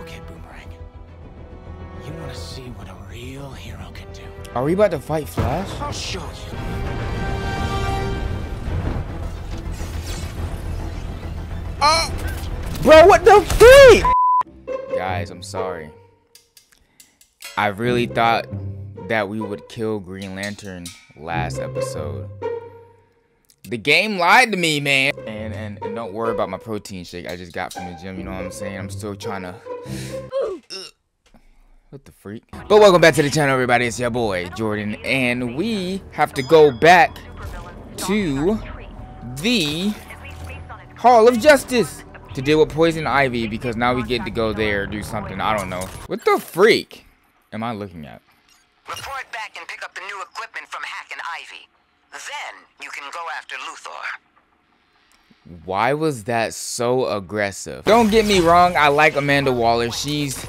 Okay, Boomerang. You want to see what a real hero can do? Are we about to fight Flash? I'll show you. Oh! Bro, what the freak? Guys, I'm sorry. I really thought that we would kill Green Lantern last episode. The game lied to me, man. Don't worry about my protein shake I just got from the gym, you know what I'm saying? I'm still trying to What the freak? But welcome back to the channel, everybody. It's your boy, Jordan. And we have to go back to the Hall of Justice to deal with Poison Ivy because now we get to go there do something. I don't know. What the freak am I looking at? Report back and pick up the new equipment from Hack and Ivy. Then you can go after Luthor. Why was that so aggressive? Don't get me wrong, I like Amanda Waller. She's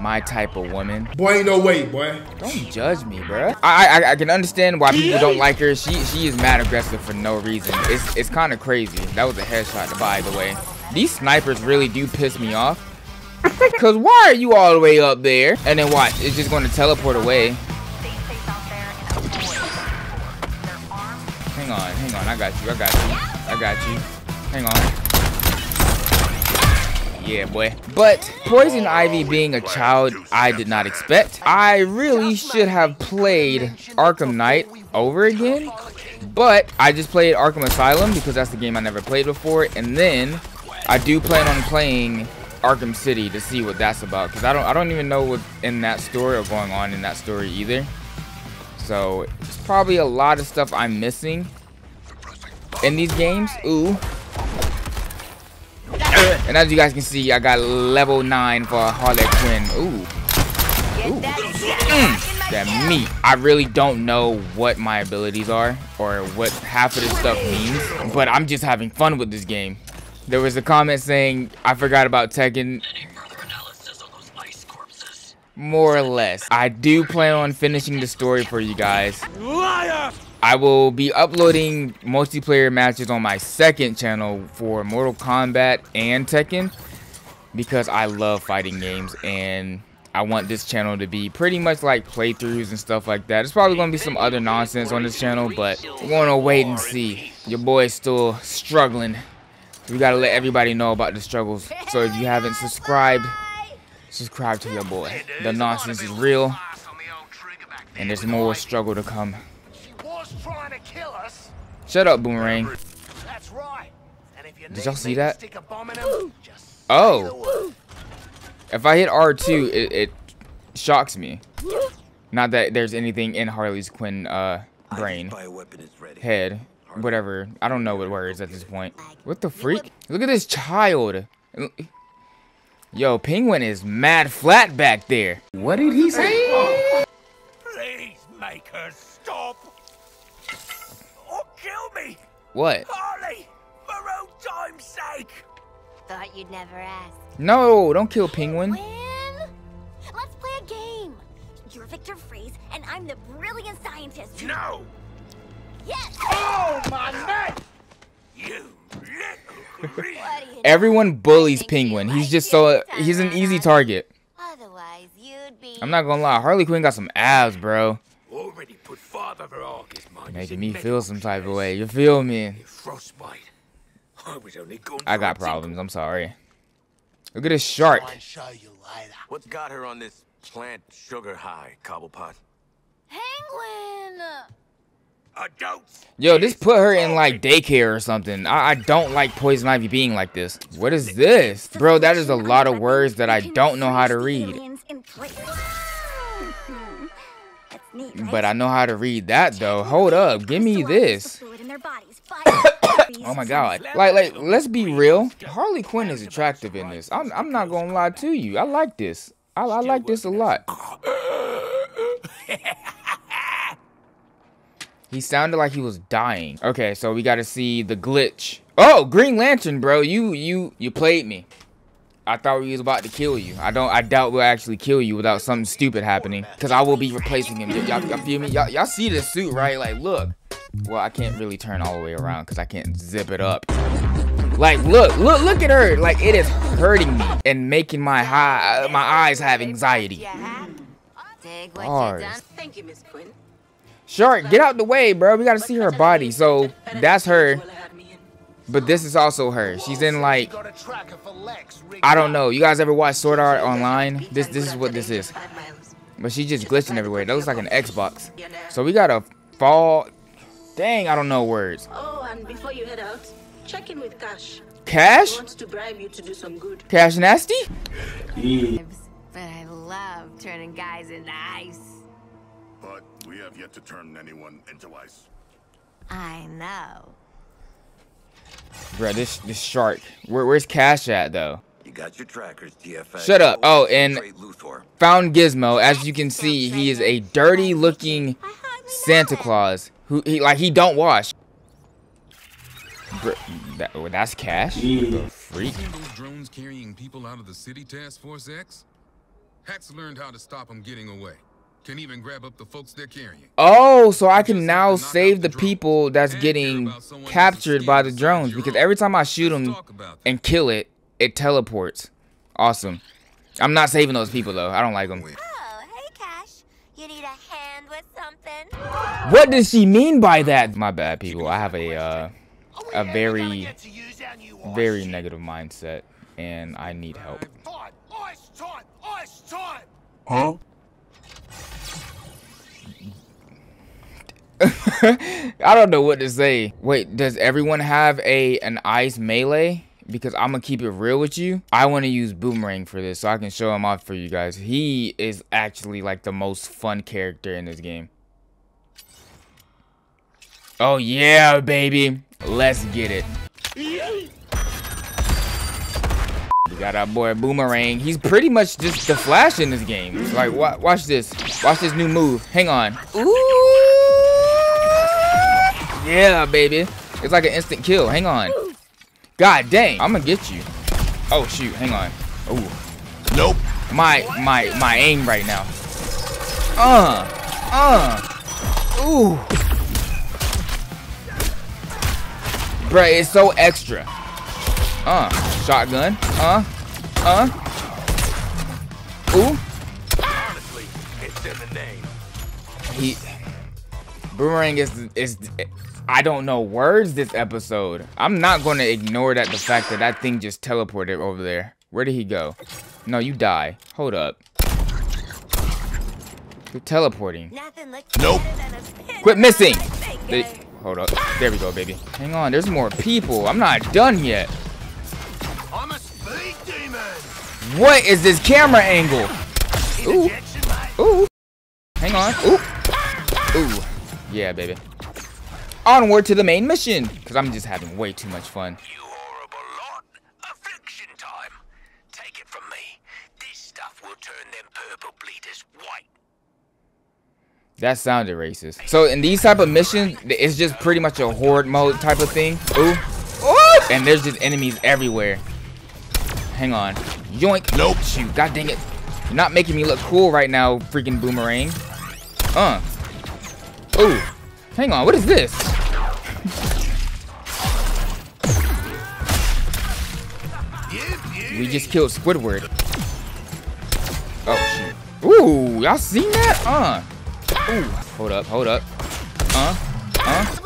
my type of woman. Boy, ain't no way, boy. Don't judge me, bruh. I, I I can understand why people don't like her. She she is mad aggressive for no reason. It's it's kind of crazy. That was a headshot, by the way. These snipers really do piss me off. Cause why are you all the way up there? And then watch, it's just gonna teleport away. Hang on, hang on. I got you. I got you. I got you. Hang on. Yeah, boy. But Poison Ivy being a child, I did not expect. I really should have played Arkham Knight over again. But I just played Arkham Asylum because that's the game I never played before. And then I do plan on playing Arkham City to see what that's about. Because I don't I don't even know what in that story or going on in that story either. So it's probably a lot of stuff I'm missing in these games. Ooh. And as you guys can see, I got level 9 for Harley Quinn. Ooh. Ooh. Mm, that meat. I really don't know what my abilities are or what half of this stuff means, but I'm just having fun with this game. There was a comment saying I forgot about Tekken. More or less. I do plan on finishing the story for you guys. Liar! I will be uploading multiplayer matches on my second channel for Mortal Kombat and Tekken because I love fighting games and I want this channel to be pretty much like playthroughs and stuff like that. It's probably going to be some other nonsense on this channel, but we're going to wait and see. Your boy's still struggling. We got to let everybody know about the struggles. So if you haven't subscribed, subscribe to your boy. The nonsense is real and there's more struggle to come. Was trying to kill us. Shut up, Boomerang. That's right. And if you Did y'all see that? Stick a bomb in 'em, just Oh. If I hit R2, it, it shocks me. Not that there's anything in Harley's Quinn uh, brain, Bioweapon is ready. head, whatever. I don't know what words at this point. What the freak? Look at this child. Yo, Penguin is mad flat back there. What did he say? Please make her stop. Or kill me. What? Harley, for old time's sake. Thought you'd never ask. No, don't kill Penguin. Win? Let's play a game. You're Victor Fries, and I'm the brilliant scientist. No. Yes. Oh, my neck. You little creep. What do you? Everyone bullies I think you Penguin. He's just so he's an easy target. Otherwise, you'd be. I'm not gonna lie, Harley Quinn got some abs, bro. Already put Father Verarch's mind. Making me feel some type of way. You feel me? Frostbite. I was only going I got problems. I'm sorry. Look at this shark. Show you later. What's got her on this plant sugar high, Cobblepot? Penguin. Adults. Yo, this put her in like daycare or something. I, I don't like Poison Ivy being like this. What is this? Bro, that is a lot of words that I don't know how to read. Aliens in place. That's neat, right? But I know how to read that though. Hold up. Give me this. Oh my god. Like like let's be real. Harley Quinn is attractive in this. I'm I'm not gonna lie to you. I like this. I, I like this a lot. He sounded like he was dying. Okay, so we gotta see the glitch. Oh, Green Lantern, bro. You you you played me. I thought we was about to kill you. I don't. I doubt we'll actually kill you without something stupid happening. Cause I will be replacing him. Y'all, y'all feel me? Y'all, y'all see this suit, right? Like, look. Well, I can't really turn all the way around because I can't zip it up. Like, look, look, look at her. Like, it is hurting me and making my high, uh, my eyes have anxiety. Dig Bars. you done. Thank you, Miss Quinn. Shark, get out the way, bro. We gotta see her body. So that's her, but this is also her. She's in like, I don't know. You guys ever watch Sword Art Online? This, this is what this is. But she's just glitching everywhere. That looks like an Xbox. So we gotta fall. Dang, I don't know words. Oh, and before you head out, check in with Cash. Cash? He wants to bribe you to do some good. Cash nasty? But I love turning guys into ice. But we have yet to turn anyone into ice. I know. Bro, this this shark. Where, where's Cash at though? You got your trackers, TFA. Shut up. Oh, and found Gizmo. As you can see, he is a dirty looking Santa Claus. Who he like he don't wash. Bro, that, oh, that's Cash. The freak. Seen those drones carrying people out of the city, Task Force X? Hack's learned how to stop them getting away. Can even grab up the folks they're carrying. Oh, so I can now save the people that's getting captured by the drones because every time I shoot them and kill it, it teleports. Awesome. I'm not saving those people though. I don't like them. Oh, hey, Cash. You need a hand with something? What does she mean by that? My bad, people. I have a uh, a very very negative mindset, and I need help. Huh? I don't know what to say. Wait, does everyone have a an ice melee? Because I'm gonna keep it real with you. I want to use Boomerang for this so I can show him off for you guys. He is actually like the most fun character in this game. Oh yeah, baby. Let's get it. We got our boy Boomerang. He's pretty much just the Flash in this game. Like, wa watch this. Watch this new move. Hang on. Ooh. Yeah, baby. It's like an instant kill. Hang on. God dang. I'm gonna get you. Oh, shoot. Hang on. Ooh. Nope. My, my, my aim right now. Uh. Uh. Ooh. Bruh, it's so extra. Uh, shotgun. Uh, uh. Ooh. Honestly, it's in the name. He. Boomerang is is. I don't know words this episode. I'm not going to ignore that the fact that that thing just teleported over there. Where did he go? No, you die. Hold up. You're teleporting. Nope. better than a pin Quit missing. They- hold up. There we go, baby. Hang on. There's more people. I'm not done yet. I'm a speed demon. What is this camera angle? Ooh. Ooh. Hang on. Ooh. Ooh. Yeah, baby. Onward to the main mission. Because I'm just having way too much fun. You horrible lot. Affliction time. Take it from me. This stuff will turn them purple bleeders white. That sounded racist. So in these type of missions, it's just pretty much a horde mode type of thing. Ooh. Ooh. And there's just enemies everywhere. Hang on. Yoink. Nope. Shoot. God dang it. You're not making me look cool right now, freaking boomerang. Uh. Ooh. Hang on. What is this? We just killed Squidward. Oh shoot. Ooh, y'all seen that? Uh. Ooh. Hold up, hold up. Uh. Uh.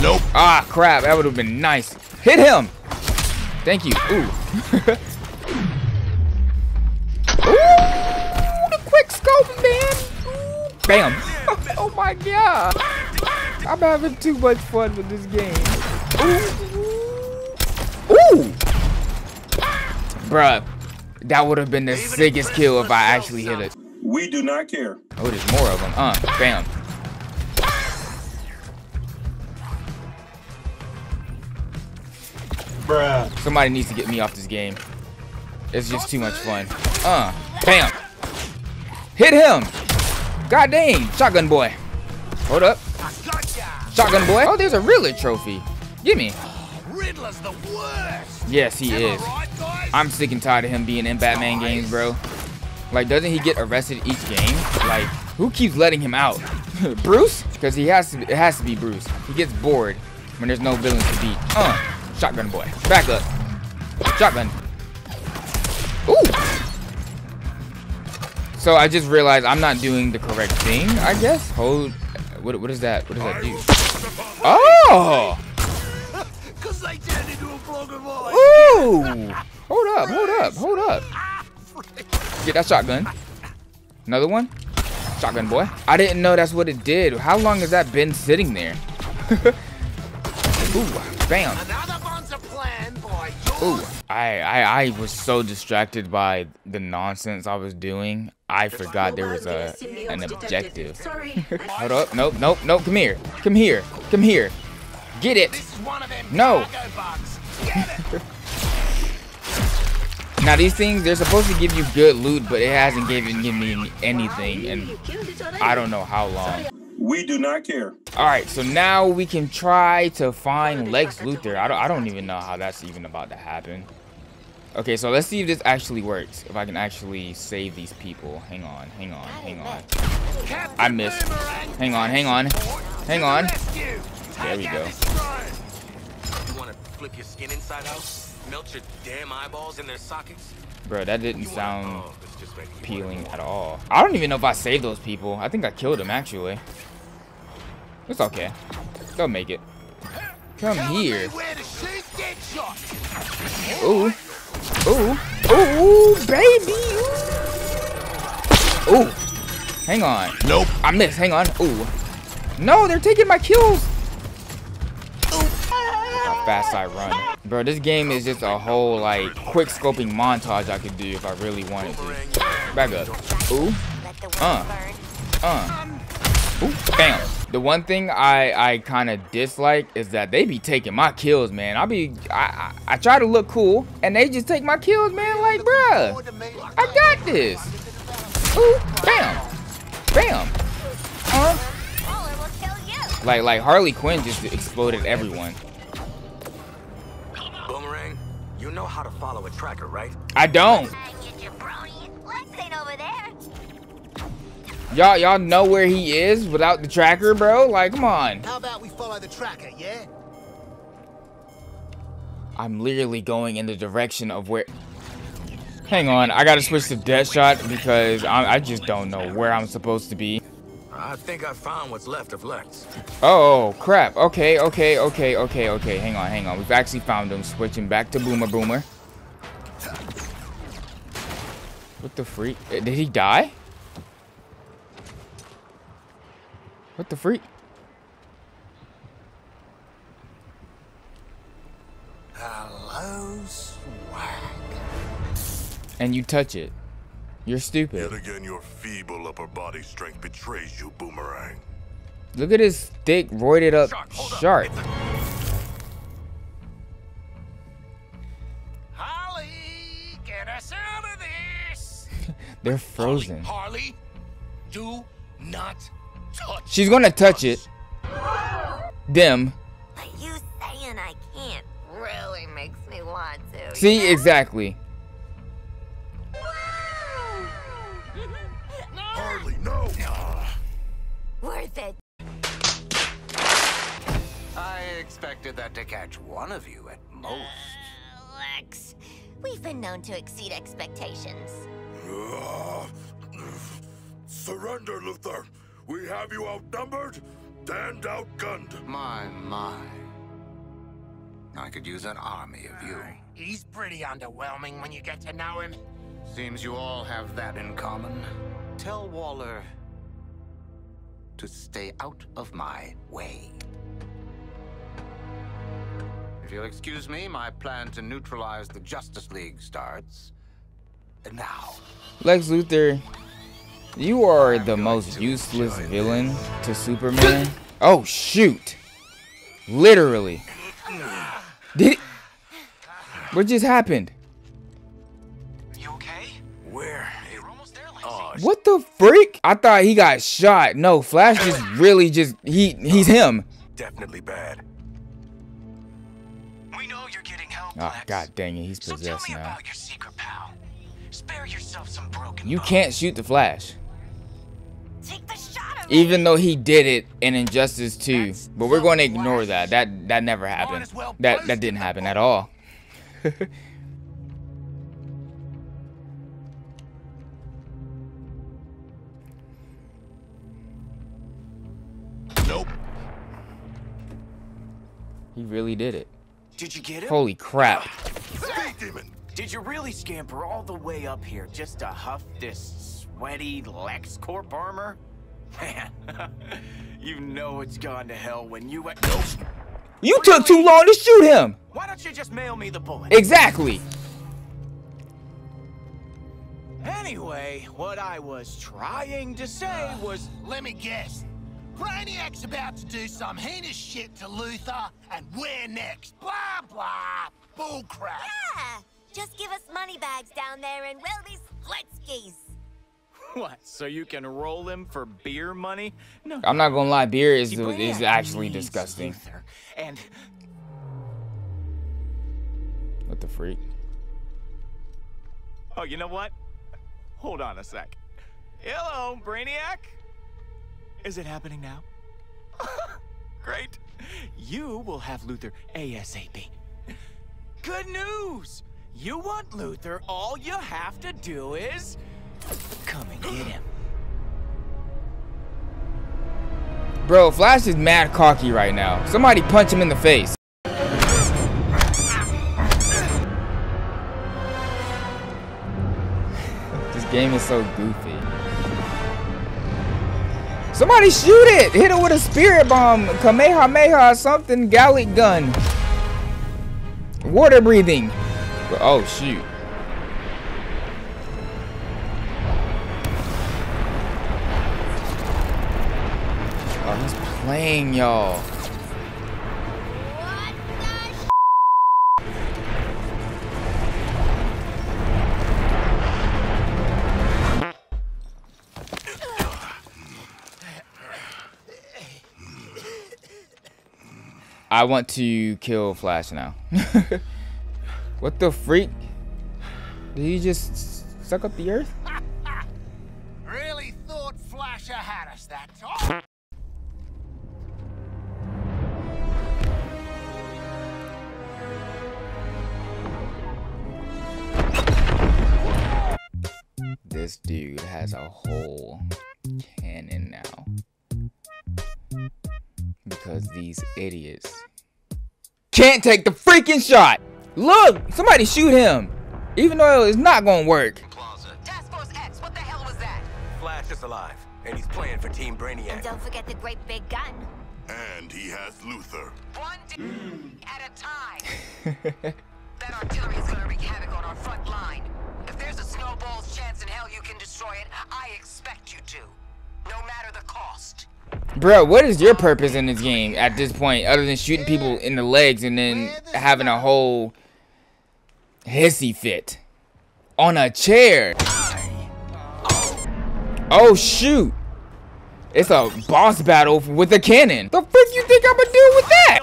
Nope. Ah, crap. That would have been nice. Hit him. Thank you. Ooh. Ooh, the quick scope, man. Ooh, bam. Oh my god. I'm having too much fun with this game. Ooh. Ooh. Bruh, that would have been the sickest kill if I actually hit it. We do not care. Oh, there's more of them. Uh, bam. Bruh. Somebody needs to get me off this game. It's just too much fun. Uh, bam. Hit him. God dang, shotgun boy. Hold up. Shotgun boy. Oh, there's a Riddler trophy. Give me. Riddler's the worst. Yes, he is. I'm sick and tired of him being in Batman games, bro. Like, doesn't he get arrested each game? Like, who keeps letting him out? Bruce? Because he has to. It has to be Bruce. He gets bored when there's no villains to beat. Uh, Shotgun boy. Back up. Shotgun. So I just realized I'm not doing the correct thing, I guess. Hold. What, what is that? What does that do? Oh! Cause into a block of ice. Ooh! Hold up, hold up, hold up. Get that shotgun. Another one? Shotgun boy. I didn't know that's what it did. How long has that been sitting there? Ooh, bam. Boy. Ooh, I, I, I was so distracted by the nonsense I was doing. I forgot there was a an objective. Sorry. Hold up, nope, nope, nope. Come here, come here, come here. Get it. This is one of them No. cargo bugs. Get it. Now these things, they're supposed to give you good loot, but it hasn't given, given me anything, and You killed it already. I don't know how long. We do not care. All right, so now we can try to find Lex Luthor. I don't, I don't even know how that's even about to happen. Okay, so let's see if this actually works. If I can actually save these people. Hang on, hang on, hang on. I missed. Hang on, hang on, hang on. There we go. You wanna flip your skin inside out? Melt your damn eyeballs in their sockets? Bro, that didn't sound Oh, it's just making me appealing at all. I don't even know if I saved those people. I think I killed them actually. It's okay. They'll make it. Come here. Where to shoot Deadshot? Ooh. Ooh. Ooh, baby. Ooh. Hang on. Nope. I missed. Hang on. Ooh. No, they're taking my kills. How fast I run. Bro, this game is just a whole, like, quick scoping montage I could do if I really wanted to. Back up. Ooh. Uh. Uh. Ooh, bam. The one thing I I kind of dislike is that they be taking my kills, man. I be I, I I try to look cool, and they just take my kills, man. Like, bruh, I got this. Ooh, bam, bam. Uh, Waller will kill you. like like Harley Quinn just exploded everyone. Boomerang, you know how to follow a tracker, right? I don't. Y'all y'all know where he is without the tracker, bro. Like, come on. How about we follow the tracker, yeah? I'm literally going in the direction of where. Hang on, I gotta switch to Deadshot because I, I just don't know where I'm supposed to be. I think I found what's left of Lex. Oh, crap. Okay, okay, okay, okay, okay. Hang on, hang on. We've actually found him. Switching back to Boomer Boomer. What the freak? Uh, Did he die? What the freak? Hello, swag. And you touch it. You're stupid. Yet again, your feeble upper body strength betrays you, Boomerang. Look at his thick, roided up Shark, up. Holly, get us out of this. They're frozen. Harley, not touch. She's gonna touch it. Them. But you saying I can't really makes me want to. See, exactly. Harley, no! Worth it. I expected that to catch one of you at most. Uh, Lex, we've been known to exceed expectations. Uh, surrender, Luthor. We have you outnumbered and outgunned. My, my. I could use an army of you. He's pretty underwhelming when you get to know him. Seems you all have that in common. Tell Waller to stay out of my way. If you'll excuse me, my plan to neutralize the Justice League starts now. Lex Luthor, you are the most useless villain to Superman. Oh shoot! Literally. Did it? What just happened? You okay? Where? You're almost there, Oh, What the freak? I thought he got shot. No, Flash just really just he he's him. definitely bad. We know you're getting help, Oh god dang it, he's So tell possessed me now. about your secret pal. Spare yourself some broken You bones. can't shoot the Flash. Take the shot Even though he did it in Injustice 2. But we're going to ignore that. That that never happened. That that didn't happen at all. Nope. he really did it. Did you get him? Holy crap. Speed demon. Did you really scamper all the way up here just to huff this sweaty LexCorp armor? Man, you know it's gone to hell when you went. You took too long to shoot him. Why don't you just mail me the bullet? Exactly. Anyway, what I was trying to say uh, was. Let me guess. Brainiac's about to do some heinous shit to Luthor, and we're next. Blah, blah. Bullcrap. Yeah. Just give us money bags down there and we'll be Splitskis. What? So you can roll him for beer money? No. I'm not gonna lie, beer is See, is actually needs disgusting. Luthor, and What the freak? oh, you know what? Hold on a sec. Hello, Brainiac. Is it happening now? Great. You will have Luthor ASAP. Good news! You want Luthor, all you have to do is come and get him. Bro, Flash is mad cocky right now. Somebody punch him in the face. this game is so goofy. Somebody shoot it! Hit it with a spirit bomb, Kamehameha, something, Galick gun. Water breathing. Oh, shoot. Playing y'all. I want to kill Flash now. what the freak? Did he just suck up the earth? Dude has a whole cannon now. Because these idiots can't take the freaking shot. Look, somebody shoot him. Even though it's not gonna work. Task Force X, what the hell was that? Flash is alive, and he's playing for Team Brainiac. And don't forget the great big gun. And he has Luthor. One day hmm. at a time. that artillery is gonna wreak havoc on our front line. If there's a snowball's chance in hell you can destroy it, I expect you to. No matter the cost. Bro, what is your purpose in this game at this point other than shooting people in the legs and then having a whole hissy fit on a chair? Oh shoot. It's a boss battle with a cannon. The frick you think I'm gonna do with that?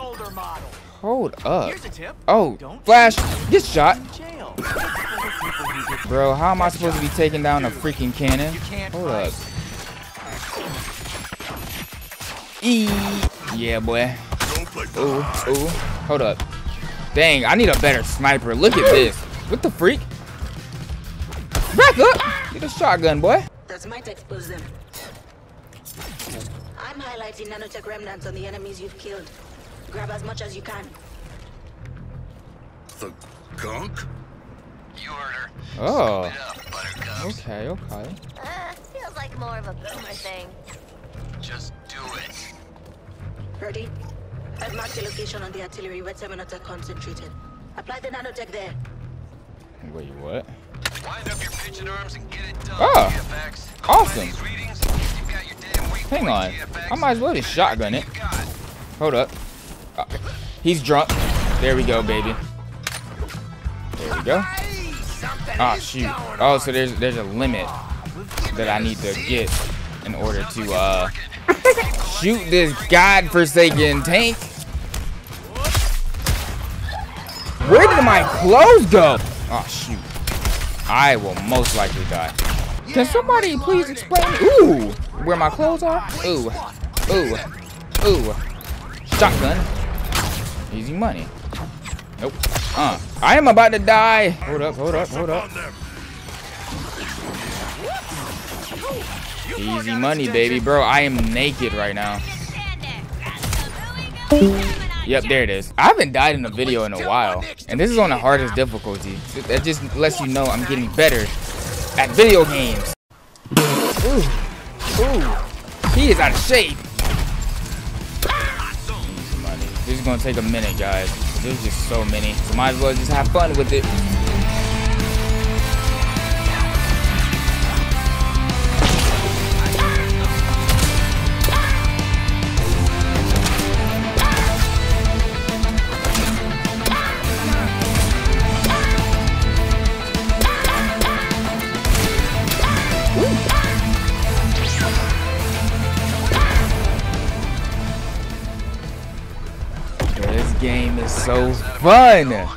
Hold up. Here's a tip. Oh, Don't Flash, get shot. Jail. Bro, how am I supposed to be taking down a freaking cannon? Hold up. E yeah, boy. Ooh, ooh. Hold up. Dang, I need a better sniper. Look at this. What the freak? Back up! Get a shotgun, boy. That might expose them. I'm highlighting nanotech remnants on the enemies you've killed. Grab as much as you can. the gunk? You heard her. Oh. Up. Okay, okay. Uh, feels like more of a boomer thing. Just do it. Ready? I've marked the location on the artillery where Terminators are concentrated. Apply the nanotech there. Wait, what? Wind up your pitching arms and get it done, Oh, GFX. awesome. Readings, you've got your damn weak Hang on. GFX. I might as well just shotgun it. You got it. Hold up. Uh, he's drunk. There we go, baby. There we go. Oh shoot. Oh, so there's there's a limit that I need to get in order to uh shoot this godforsaken tank. Where did my clothes go? Oh shoot. I will most likely die. Can somebody please explain? Ooh, where my clothes are? Ooh, ooh, ooh. Shotgun. Easy money. Nope. Uh, I am about to die. Hold up, hold up, hold up. Easy money, baby, bro. I am naked right now. Yep, there it is. I haven't died in a video in a while, and this is on the hardest difficulty. That just lets you know I'm getting better at video games. Ooh, ooh, he is out of shape. This is gonna take a minute, guys. There's just so many, so might as well just have fun with it. Game is so fun. And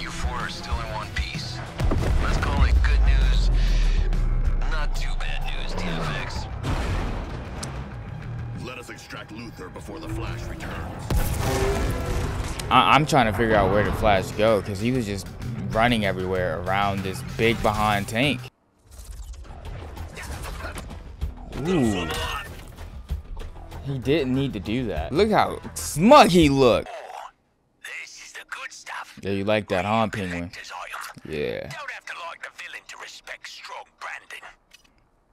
you four are still in one piece. Let's call it good news. Not too bad news, TFX. Let us extract Luthor before the Flash returns. I I'm trying to figure out where the Flash go because he was just running everywhere around this big behind tank. Ooh. He didn't need to do that. Look how smug he looked. Yeah, you like that, huh, Penguin? Yeah. Don't have to like the villain to respect strong branding.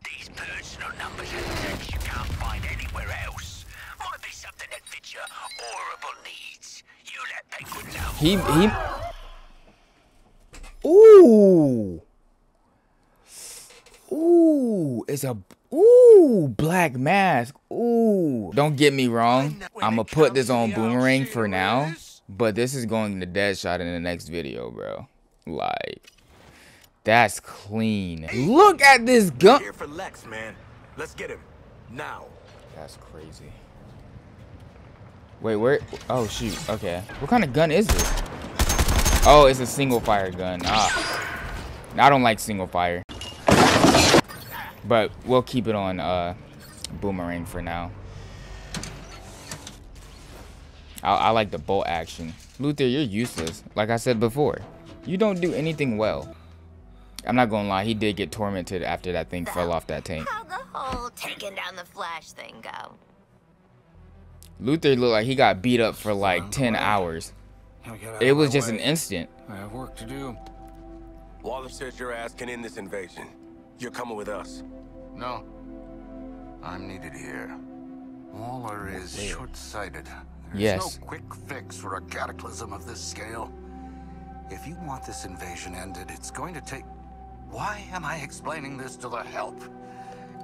These personal numbers and texts you can't find anywhere else. Might be something that fits your horrible needs. You let Penguin know. He he. Ooh. Ooh, it's a ooh black mask. Ooh. Don't get me wrong. I'm gonna put this on boomerang for now, but this is going to Deadshot in the next video, bro. Like, that's clean. Look at this gun. Here for Lex, man. Let's get him now. That's crazy. Wait, where? Oh shoot. Okay. What kind of gun is this? Oh, it's a single fire gun. Ah. I don't like single fire. But we'll keep it on uh, boomerang for now. I, I like the bolt action. Luthor, you're useless. Like I said before, you don't do anything well. I'm not gonna lie, he did get tormented after that thing fell off that tank. How'd the whole taking down the Flash thing go? Luthor looked like he got beat up for like 10 hours. It was just an instant. I have work to do. Waller says your ass can end this invasion. You're coming with us. No. I'm needed here. Waller is short-sighted. There's Yes. no quick fix for a cataclysm of this scale. If you want this invasion ended, it's going to take... Why am I explaining this to the help?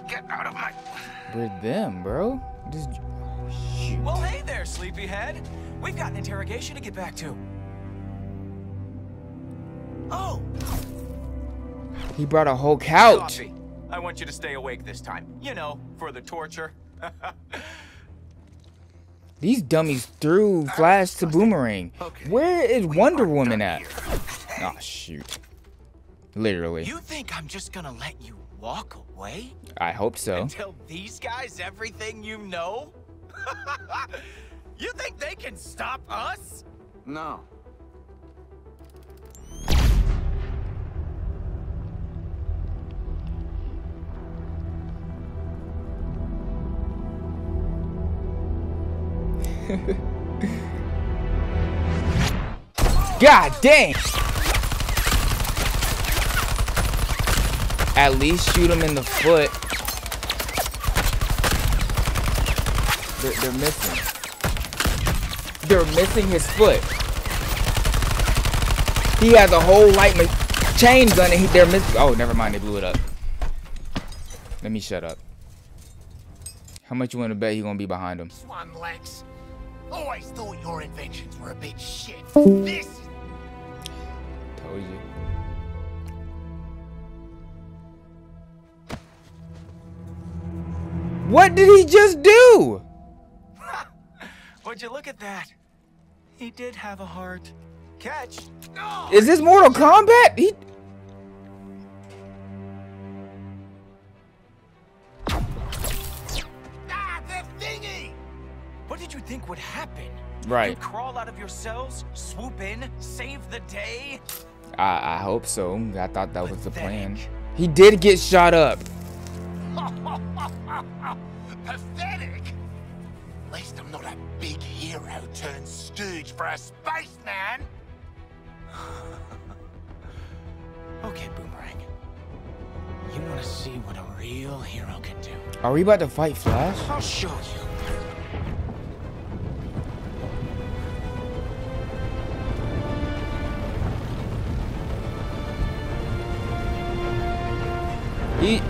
Get out of my... We're them, bro. Just shoot. Well, hey there, sleepyhead. We've got an interrogation to get back to. Oh, He brought a whole couch. coffee. I want you to stay awake this time. You know, for the torture. These dummies threw Flash to Boomerang. Where is Wonder Woman at? Oh, shoot. Literally. you think I'm just gonna let you walk away? I hope so. And tell these guys everything you know? you think they can stop us? No. God dang! At least shoot him in the foot. They're, they're missing. They're missing his foot. He has a whole light chain gun and he, they're missing. Oh, never mind. They blew it up. Let me shut up. How much you want to bet he gonna be behind him? Swan Lex. Always thought your inventions were a bit shit. This Told you. What did he just do? Would you look at that? He did have a heart. Catch. Is this Mortal Kombat? He think would happen? Right. You'd crawl out of your cells, swoop in, save the day? I, I hope so. I thought that was the plan. He did get shot up. Pathetic! At least I'm not a big hero turned stooge for a spaceman! Okay, Boomerang. You want to see what a real hero can do? Are we about to fight Flash? I'll show you. He.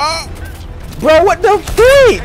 Oh, bro, what the freak?